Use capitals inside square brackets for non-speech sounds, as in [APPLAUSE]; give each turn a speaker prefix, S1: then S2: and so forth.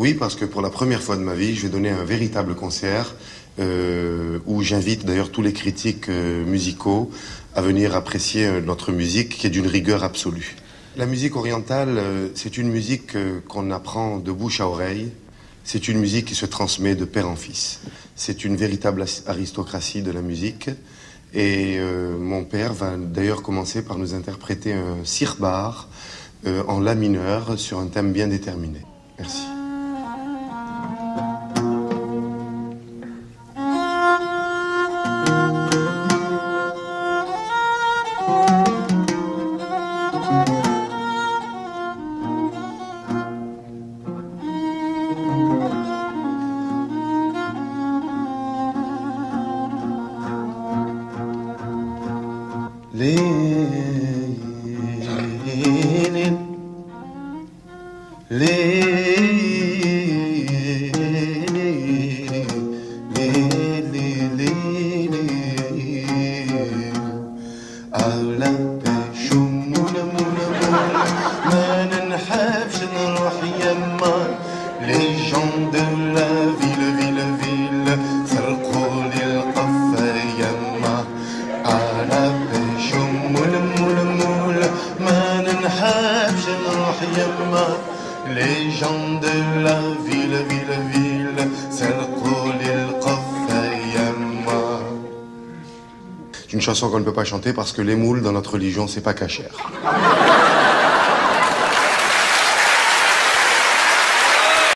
S1: Oui, parce que pour la première fois de ma vie, je vais donner un véritable concert euh, où j'invite d'ailleurs tous les critiques euh, musicaux à venir apprécier euh, notre musique qui est d'une rigueur absolue. La musique orientale, c'est une musique qu'on apprend de bouche à oreille. C'est une musique qui se transmet de père en fils. C'est une véritable aristocratie de la musique. Et mon père va d'ailleurs commencer par nous interpréter un sirbar euh, en la mineur sur un thème bien déterminé. Merci. ليل ليل أغلب شمنا منا منا ما ننحبش نروح يما لي جون دو لا فيل فيل فيل سرقوا لي القفر يما أنا ما ننحبش نروح يما لي جون دو لا فيل فيل فيل سرقوا لي القفة يما C'est une chanson qu'on ne peut pas chanter parce que les moules dans notre religion, c'est pas cachère. [LAUGHS]